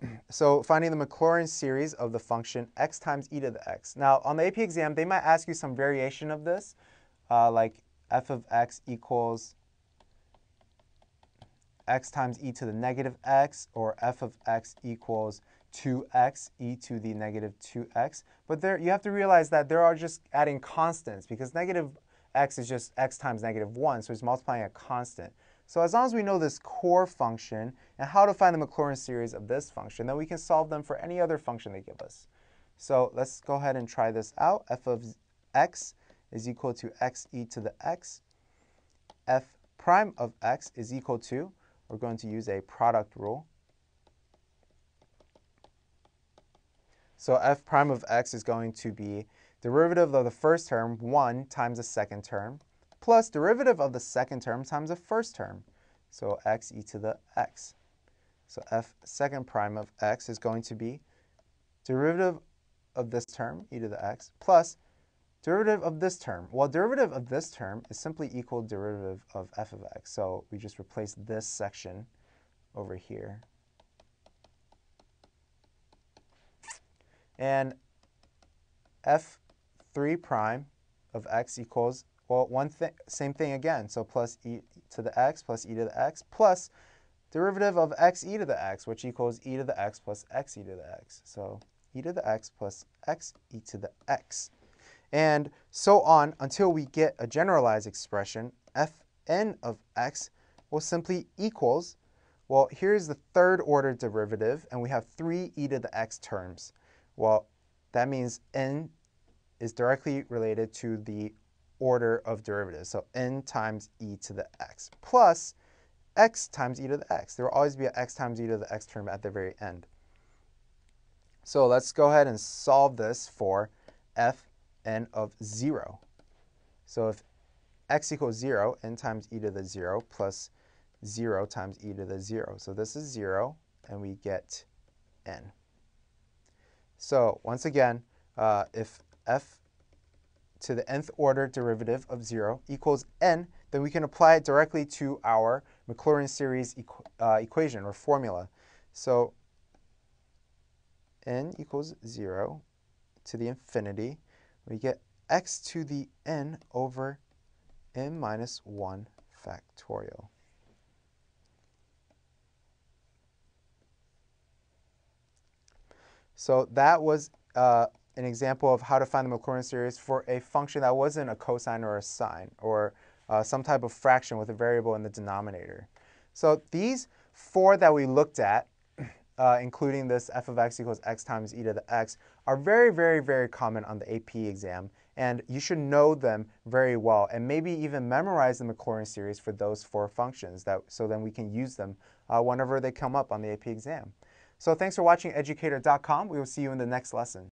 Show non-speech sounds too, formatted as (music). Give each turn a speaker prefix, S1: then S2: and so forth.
S1: (clears throat) so finding the Maclaurin series of the function x times e to the x. Now, on the AP exam, they might ask you some variation of this, uh, like f of x equals x times e to the negative x, or f of x equals 2x e to the negative 2x. But there, you have to realize that there are just adding constants because negative x is just x times negative 1, so it's multiplying a constant. So as long as we know this core function and how to find the Maclaurin series of this function, then we can solve them for any other function they give us. So let's go ahead and try this out. f of x is equal to x e to the x. f prime of x is equal to, we're going to use a product rule. So f prime of x is going to be derivative of the first term, 1 times the second term, plus derivative of the second term times the first term. So x e to the x. So f second prime of x is going to be derivative of this term, e to the x, plus derivative of this term. Well, derivative of this term is simply equal derivative of f of x. So we just replace this section over here. And f3 prime of x equals well, one thing, same thing again. So plus e to the x plus e to the x plus derivative of x e to the x, which equals e to the x plus x e to the x. So e to the x plus x e to the x. And so on until we get a generalized expression, fn of x will simply equals, well, here's the third order derivative, and we have 3 e to the x terms. Well, that means n is directly related to the order of derivatives. So n times e to the x plus x times e to the x. There will always be an x times e to the x term at the very end. So let's go ahead and solve this for fn of 0. So if x equals 0, n times e to the 0 plus 0 times e to the 0. So this is 0, and we get n. So once again, uh, if f to the nth order derivative of 0 equals n, then we can apply it directly to our Maclaurin series equ uh, equation or formula. So n equals 0 to the infinity. We get x to the n over n minus 1 factorial. So that was uh, an example of how to find the Maclaurin series for a function that wasn't a cosine or a sine or uh, some type of fraction with a variable in the denominator. So these four that we looked at, (clears throat) uh, including this f of x equals x times e to the x, are very, very, very common on the AP exam. And you should know them very well and maybe even memorize the Maclaurin series for those four functions that, so then we can use them uh, whenever they come up on the AP exam. So thanks for watching educator.com. We will see you in the next lesson.